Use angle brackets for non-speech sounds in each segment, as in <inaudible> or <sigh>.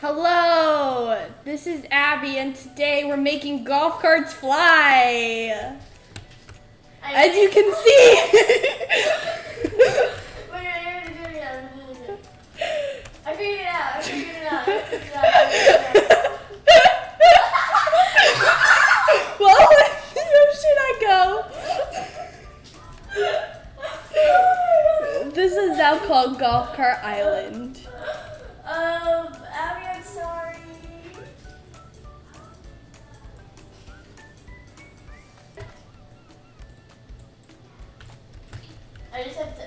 Hello, this is Abby, and today we're making golf carts fly. As you can <laughs> see. I figured it out. I figured it out. I figured it out. I figured it out. well, <laughs> where should I go? <laughs> This is now called Golf Cart Island. Um, I just have to.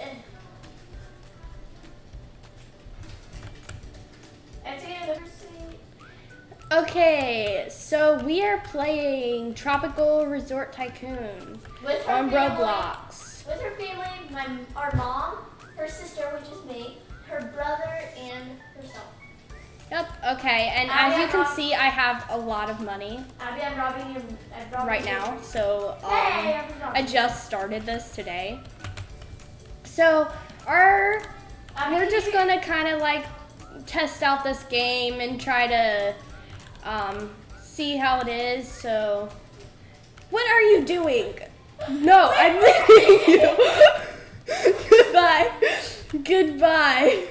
eh. I have to get another seat. Okay, so we are playing Tropical Resort Tycoon With her on family, Roblox. With her family, my our mom, her sister, which is me, her brother, and herself. Yep, okay, and I as you have can see, I have a lot of money Abby, I'm robbing you. I'm right you. now, so um, Hey, I'm I just started this today. So, our Abby, we're just gonna kind of like test out this game and try to um, see how it is. So, what are you doing? No, I'm <laughs> leaving you. <laughs> Goodbye. Goodbye.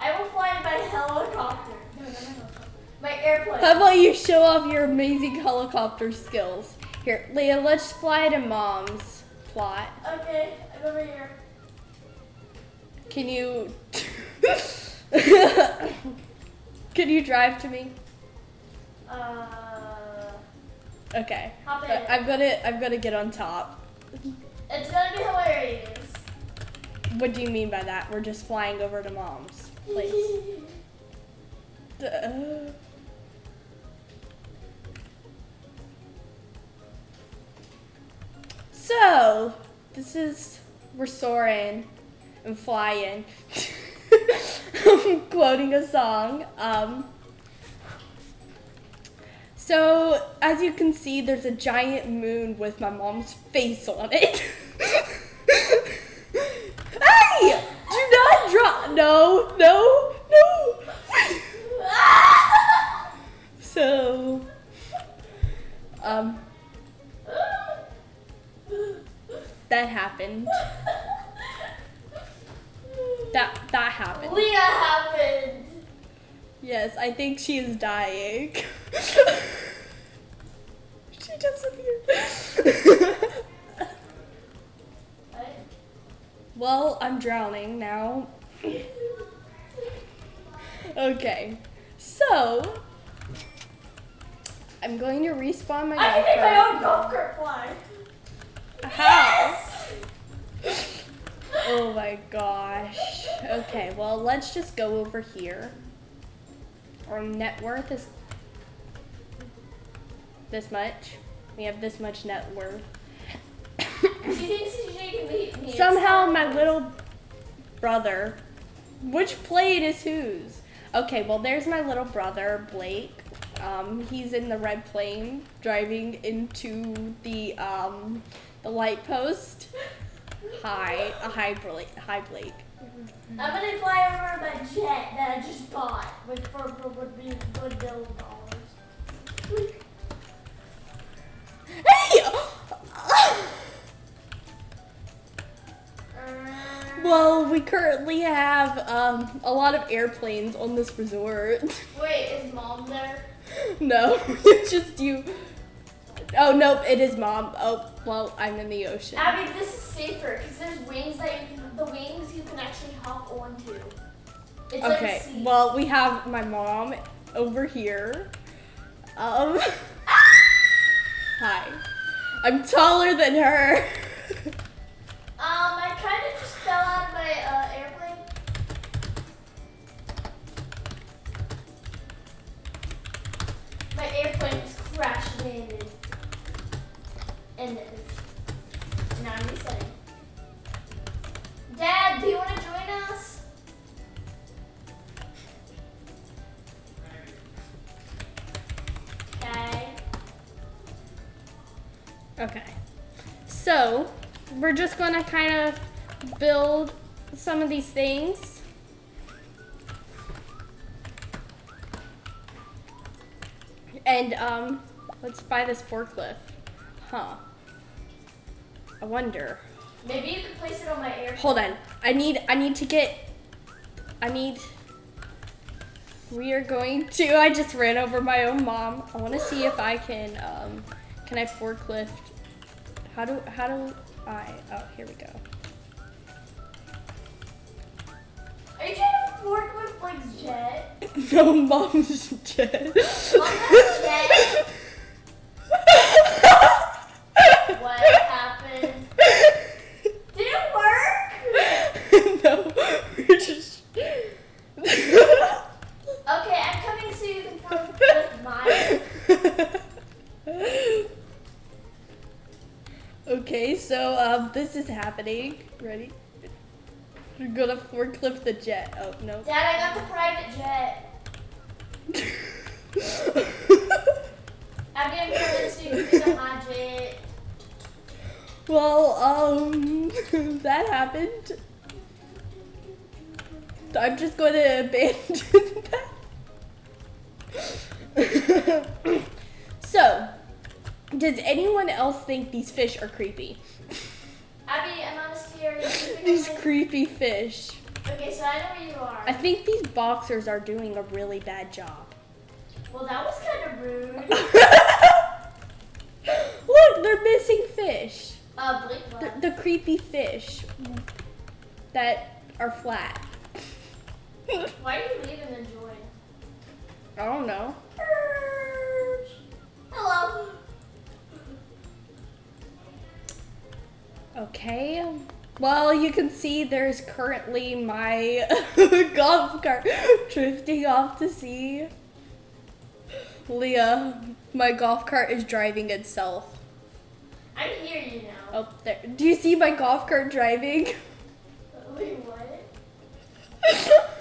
I will fly my helicopter. My. My airplane. How about you show off your amazing helicopter skills? Here, Leah, let's fly to mom's plot. Okay, I'm over here. Can you <laughs> Can you drive to me? Uh, Okay. Hop in. But I'm gonna I'm gonna get on top. it's gonna be hilarious. What do you mean by that? We're just flying over to mom's place. <laughs> So, this is we're soaring and flying. I'm <laughs> quoting a song. Um, so, as you can see, there's a giant moon with my mom's face on it. <laughs> think she is dying. <laughs> she disappeared. <laughs> Well, I'm drowning now. okay, so I'm going to respawn my I can make my own golf cart fly. How? Oh my gosh. Okay, well, let's just go over here. Our net worth is this much. We have this much net worth. She thinks she can beat me. <laughs> Somehow, my little brother. Which plate is whose? Okay, well, there's my little brother, Blake. Um, he's in the red plane driving into the um, the light post. <laughs> Hi, a hi, Blake. Hi, Blake. I'm gonna fly over my jet that I just bought with for for would be one billion dollars. Hey! well, we currently have um, a lot of airplanes on this resort. <laughs> Wait, is mom there? no, <laughs> it's just you. Oh nope, it is mom. Oh well, I'm in the ocean. Abby, this is safer because there's wings that you can, the wings you can actually hop onto. It's Okay, seat. well we have my mom over here. Um, <laughs> hi. I'm taller than her. Um, I kind of just fell out of my uh, airplane. My airplane just crash landed. And now I'm resetting. Dad, do you want to join us? Okay. Okay. So, we're just gonna kind of build some of these things. And um, let's buy this forklift. Huh. I wonder. Maybe you could place it on my air. Hold on. I need I need to get I need we are going to I just ran over my own mom. I wanna see if I can um can I forklift how do how do I oh here we go. Are you trying to forklift like jet? <laughs> No mom's jet. Mom, jet. <laughs> What happened? Did it work? no, we're just Okay, I'm coming so you can forklift mine. Okay, so um this is happening. Ready? We're gonna forklift the jet. Oh no. Dad, I got the private jet. <laughs> I'm come in so you can pick my jet. well, um, <laughs> that happened. I'm just going to abandon <laughs> that. so, does anyone else think these fish are creepy? Abby, I'm on a steer. These creepy fish. Okay, so I know where you are. I think these boxers are doing a really bad job. Well, that was kind of rude. <laughs> Look, they're missing fish. Uh, The, the creepy fish that are flat. <laughs> Why are you leaving and join? I don't know. Hello. Okay. Well, you can see there's currently my <laughs> golf cart drifting off to sea. Leah, my golf cart is driving itself. I hear you now. Oh, there. Do you see my golf cart driving? Wait, what? <laughs>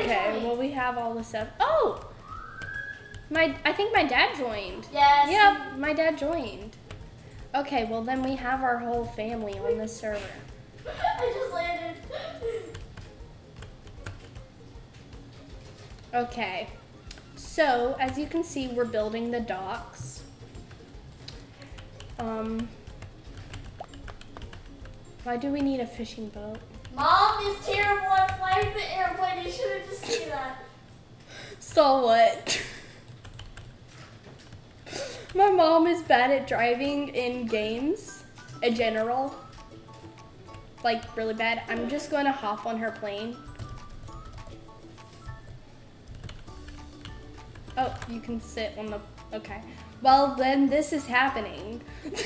Okay, joined. well we have all the stuff. Oh! My I think my dad joined. Yes. Yep, my dad joined. Okay, well then we have our whole family on this server. <laughs> I just landed. Okay. So, as you can see, we're building the docks. Um Why do we need a fishing boat? Mom is terrible at flying the airplane. You should have just seen that. So what? My mom is bad at driving in games in general. Like really bad. I'm just going to hop on her plane. Oh, you can sit on the okay. Well, then this is happening. <laughs>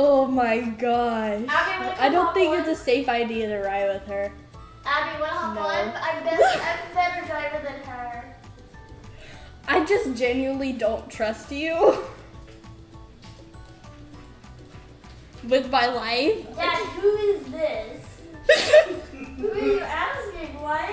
oh my gosh. Abby, I don't think on? it's a safe idea to ride with her. Abby, wanna hop No. on? I'm <laughs> best. I'm a better driver than her. I just genuinely don't trust you. With my life. Dad, who is this? <laughs> Who are you asking? What?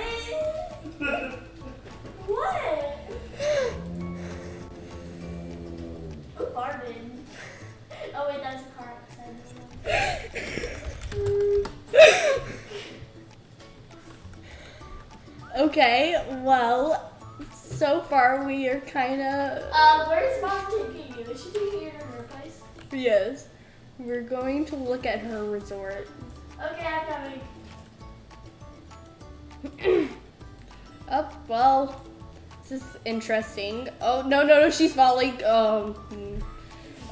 Okay, well, so far we are kind of. Uh, where's mom taking you? Is she taking you to her place? Yes. We're going to look at her resort. Okay, I'm coming. <clears throat> Oh, well, this is interesting. Oh, no, no, no, she's falling. Um. hmm.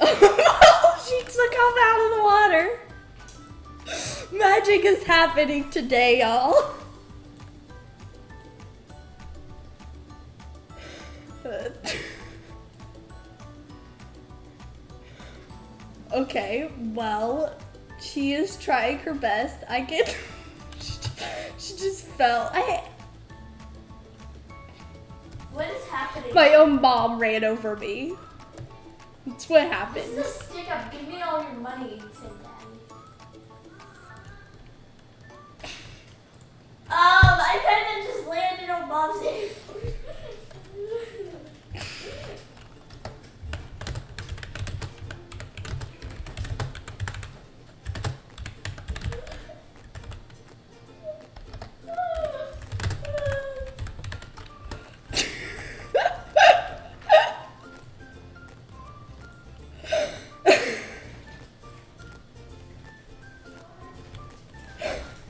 <laughs> she took off out of the water. <laughs> Magic is happening today, y'all. <laughs> okay, well, she is trying her best. I get. <laughs> she just fell. I. What is happening? My own mom ran over me. That's what This happened. is a stick up. Give me all your money, Daddy. little bobs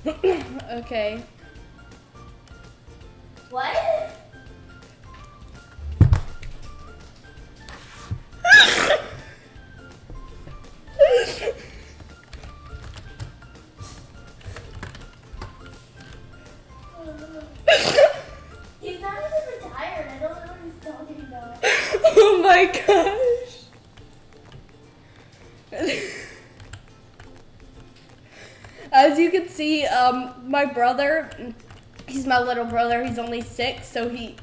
<laughs> okay. My gosh. As you can see, um, my brother, he's my little brother. He's only six, so he,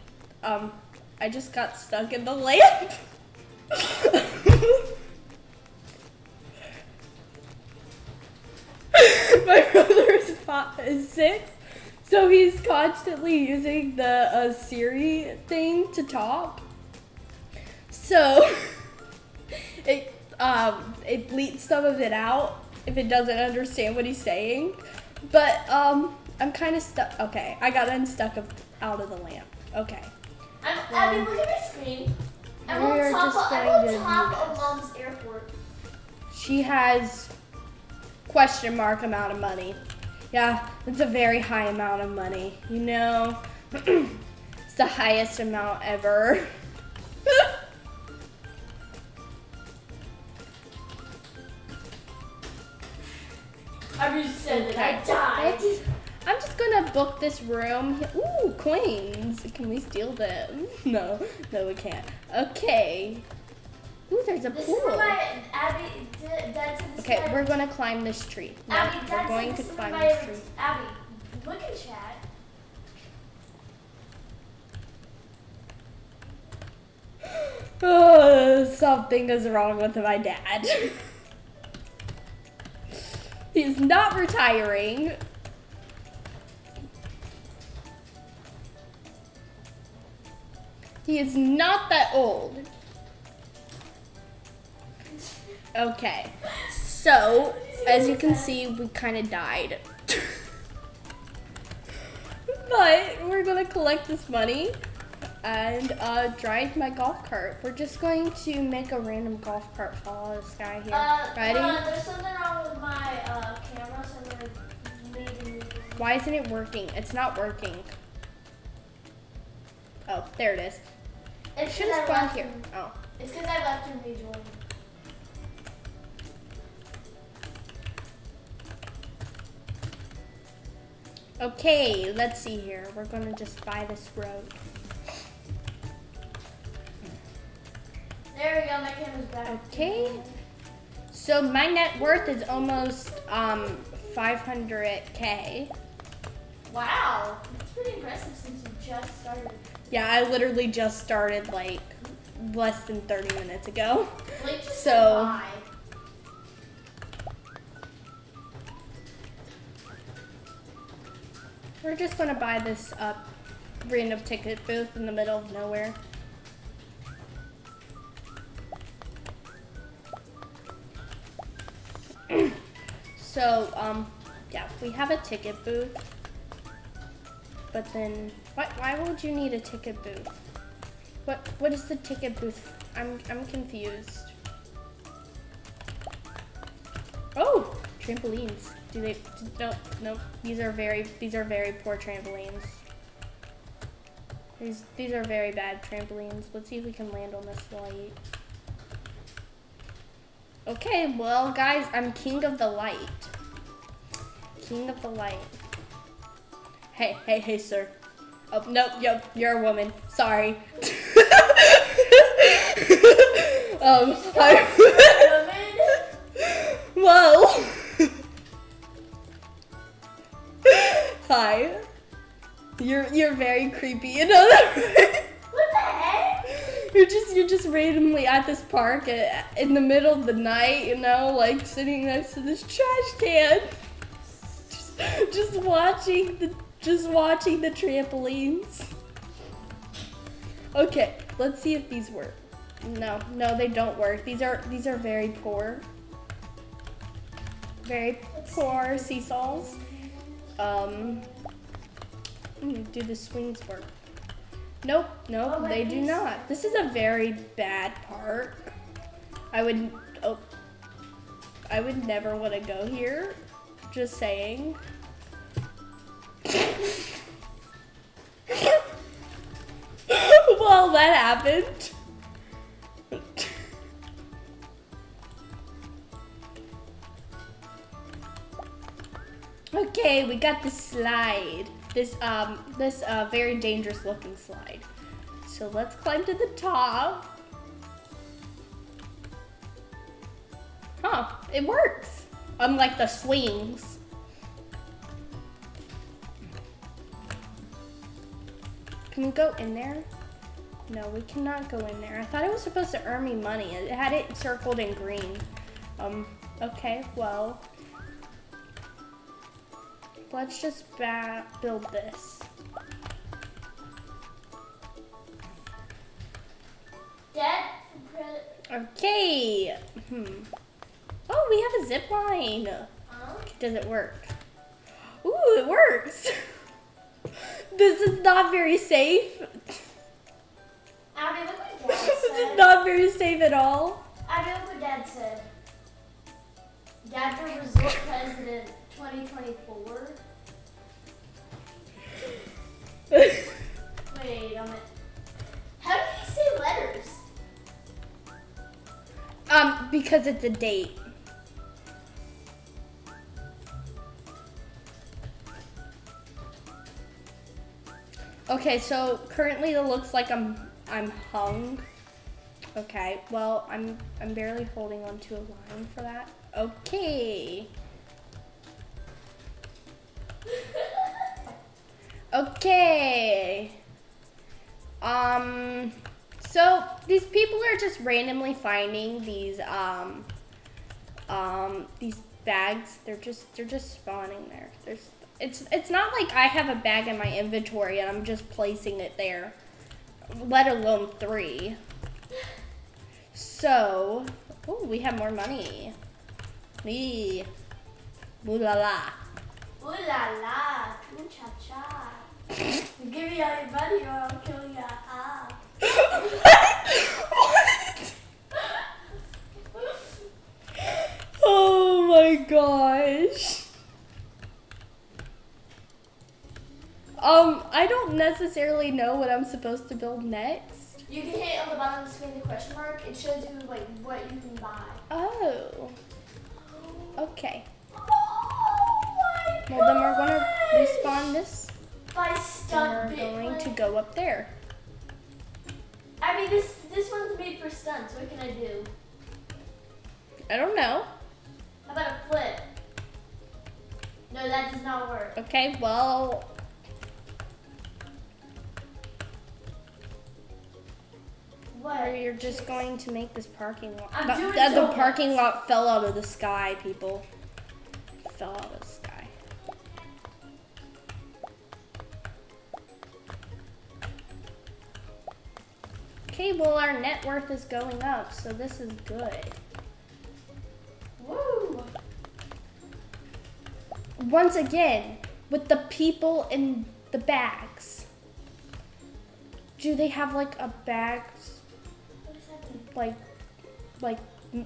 um, I just got stuck in the lamp. <laughs> my brother is, five, is six, so he's constantly using the uh, Siri thing to talk. So <laughs> it um it bleeps some of it out if it doesn't understand what he's saying. But um I'm kind of stuck. Okay, I got unstuck of, out of the lamp. Okay. I'm, Abby, look at my screen. I'm on top, just of, I'm on to top of mom's airport. She has question mark amount of money. Yeah, it's a very high amount of money. You know, <clears throat> it's the highest amount ever. <laughs> That I died. I'm just gonna book this room. Ooh, coins. Can we steal them? <laughs> No, no, we can't. Okay. Ooh, there's a This is pool. my Abby. Okay, we're gonna climb this tree. No, Abby, we're going to climb my, this tree. Abby, look in chat. <gasps> Oh, something is wrong with my dad. <laughs> He's not retiring. He is not that old. Okay. So, as you can see, we kind of died. <laughs> but we're going to collect this money and uh, drive my golf cart. We're just going to make a random golf cart follow this guy here. Uh, Ready? hold there's something wrong with uh, Why isn't it working? It's not working. Oh, there it is. It's Should have spawned here. him- Oh. It's because I left him rejoin. Okay, let's see here. We're gonna just buy this road. There we go, my camera's back. Okay. So my net worth is almost um 500k. Wow, that's pretty impressive since you just started. Yeah, I literally just started like less than 30 minutes ago. So-. We're just gonna buy this uh, random ticket booth in the middle of nowhere. <clears throat> so, um, yeah, we have a ticket booth. But then, why, why would you need a ticket booth? What what is the ticket booth? I'm I'm confused. Oh, trampolines. Do they? No, no. These are very these are very poor trampolines. These these are very bad trampolines. Let's see if we can land on this light. Okay, well, guys, I'm king of the light. King of the light. Hey, hey, hey, sir. Oh, nope, yep, you're a woman. Sorry. <laughs> um, I, Whoa. Hi. You're you're very creepy. You know that? What the heck? you're just you're just randomly at this park at, in the middle of the night. You know, like sitting next to this trash can, just, just watching the just watching the trampolines. Okay, let's see if these work. No, no, they don't work. These are these are very poor. Very poor seesaws. Um, do the swings work? Nope, nope, Oh, they do not. This is a very bad park. I would, oh, I would never want to go here. Just saying. <laughs> well, that happened. okay, we got the slide. This um this uh very dangerous looking slide. So let's climb to the top. Huh, it works. Unlike the swings. Can we go in there? No, we cannot go in there. I thought it was supposed to earn me money. It had it circled in green. Um, okay, well. Let's just build this. Dad, Okay. Hmm. Oh, we have a zip line. huh? Does it work? Ooh, it works. <laughs> this is not very safe. Abby, look what <laughs> Dad said. this is not very safe at all. Abby, look what Dad said. Dad for resort president 2024. <laughs> Wait a minute. How do you say letters? um, because it's a date. Okay, so currently it looks like I'm I'm hung. Okay, well I'm I'm barely holding onto a line for that. Okay. <laughs> Okay. Um so these people are just randomly finding these um um these bags. They're just they're just spawning there. There's it's it's not like I have a bag in my inventory and I'm just placing it there. Let alone 3. So, oh, we have more money. Me. Ooh la la. Ooh la la, ooh cha cha. Give me all your money or I'll kill you. <laughs> Ah. what? <laughs> Oh my gosh. Um, I don't necessarily know what I'm supposed to build next. You can hit on the bottom of the screen the question mark. It shows you like what you can buy. Oh, okay. Oh my Well, then we're gonna respawn this, By stunt we're going to go up there. I mean, this this one's made for stunts. What can I do? I don't know. How about a flip? No, that does not work. Okay, well, What? or you're just going to make this parking lot. I'm doing that the parking lot fell out of the sky, people. Fell out of the sky. Okay, well our net worth is going up, so this is good. Woo! Once again, with the people in the bags. Do they have like a bags What is happening? Like like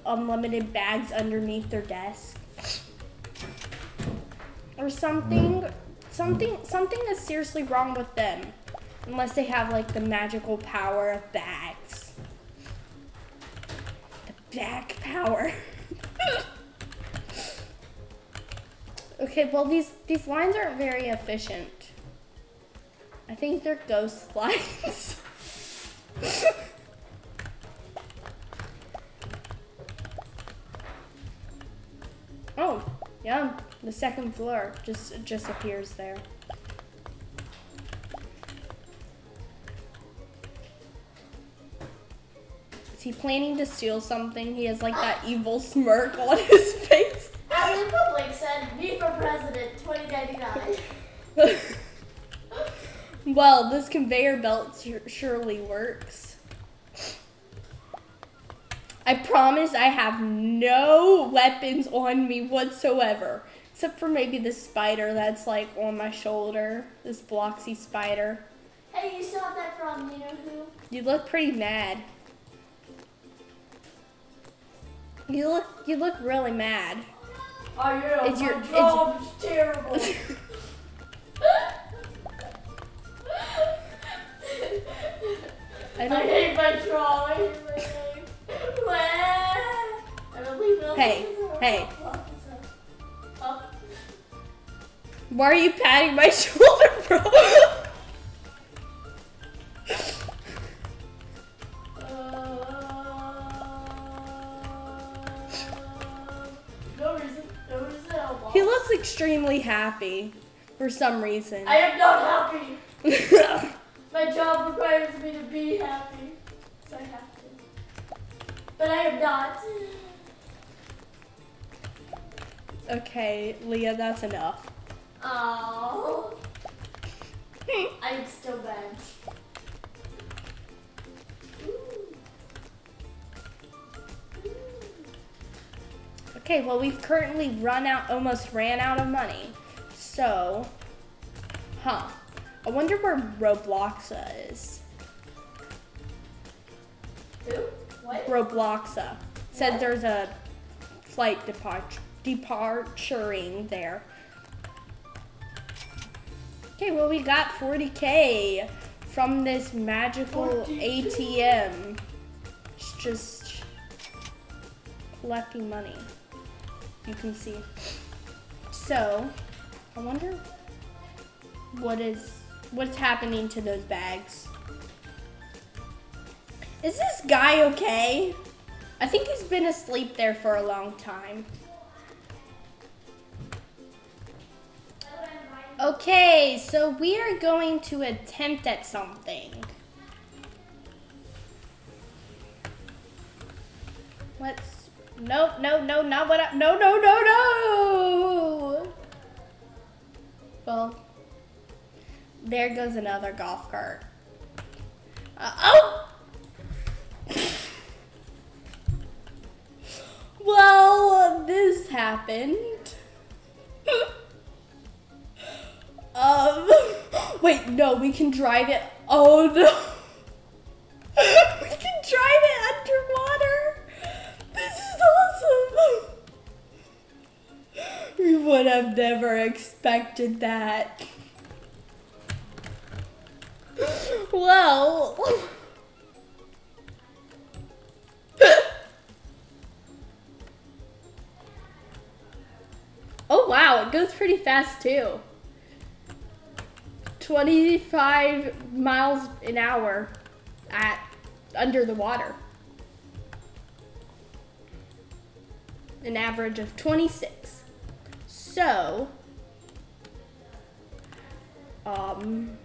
unlimited bags underneath their desk. Or something something something is seriously wrong with them. Unless they have like the magical power of bags. The bag power. <laughs> Okay well these these lines aren't very efficient. I think they're ghost <laughs> lines <laughs> Oh, yeah. The second floor just just appears there. Is he planning to steal something? He has like that evil smirk <laughs> on his face. Abby Public said, "Me for president, 2099." <laughs> well, this conveyor belt surely works promise I have no weapons on me whatsoever. Except for maybe the spider that's like on my shoulder. This bloxy spider. Hey, you still have that from you know who? You look pretty mad. You look you look really mad. Oh, I am. It's my your, job's it's... terrible. I, <laughs> <laughs> I hate my drawing. Hey, hey. Why are you patting my <laughs> shoulder, bro? No reason. No reason at all. he looks extremely happy for some reason. I am not happy. <laughs> My job requires me to be happy, so I have to. But I am not. Okay, Leah, that's enough. Oh, I am still bad. Okay, well, we've currently run out, almost ran out of money. So, huh. I wonder where Robloxia is. Who? What? Robloxia. Says there's a flight depart- departuring there. Okay, well, we got 40k from this magical 40K. ATM. It's just collecting money. You can see. So, I wonder what is what's happening to those bags. Is this guy okay? I think he's been asleep there for a long time. Okay, so we are going to attempt at something. Let's. No, no, no, not what I. No, no, no, no! Well, there goes another golf cart. Uh, oh! <laughs> well, this happened. <laughs> um, <laughs> wait, no, we can drive it. Oh no. <laughs> we can drive it underwater. This is awesome. <laughs> We would have never expected that. Well. Oh wow, it goes pretty fast too. 25 miles an hour at under the water. An average of 26. So, um,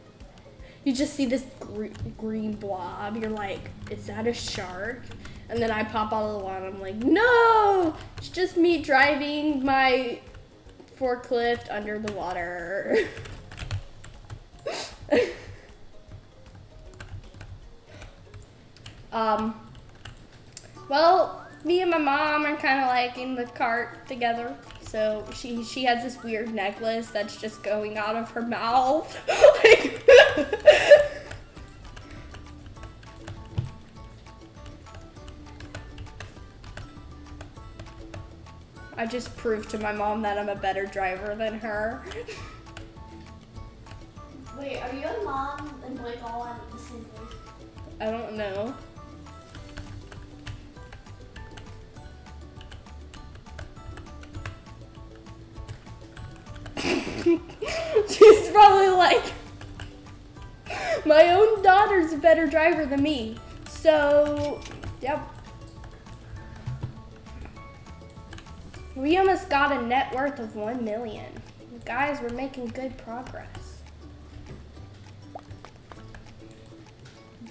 you just see this gre- green blob. You're like, is that a shark? And then I pop out of the water. I'm like, no, it's just me driving my forklift under the water. <laughs> <laughs> um, well, me and my mom are kind of like in the cart together. So she she has this weird necklace that's just going out of her mouth. Like- <laughs> I just proved to my mom that I'm a better driver than her. <laughs> mom and Blake all at the same place? I don't know. <laughs> She's probably like, my own daughter's a better driver than me. So, yep. We almost got a net worth of 1 million. Guys, we're making good progress.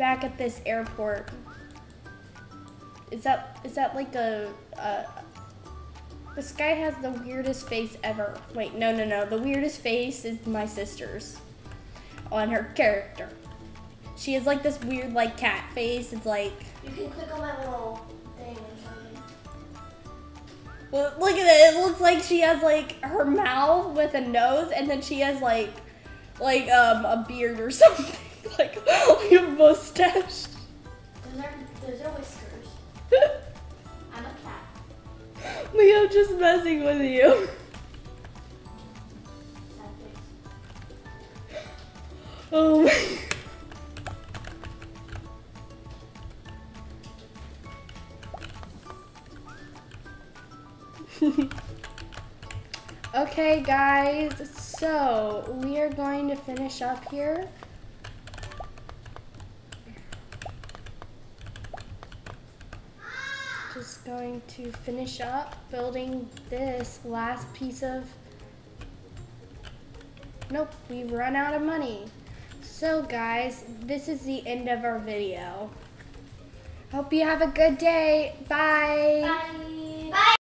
Back at this airport. Is that is that like a uh, this guy has the weirdest face ever. Wait, no, no, no. The weirdest face is my sister's on her character. She has like this weird like cat face. It's like You can click on my little thing or something. well, look at it. It looks like she has like her mouth with a nose, and then she has like like um a beard or <laughs> something, <laughs> like, <laughs> like a mustache. Those are, those are whiskers. <laughs> I'm a cat. Leo just messing with you. Oh my. okay, guys, so we are going to finish up here. Just going to finish up building this last piece of. Nope, we've run out of money. So, guys, this is the end of our video. Hope you have a good day. Bye. Bye.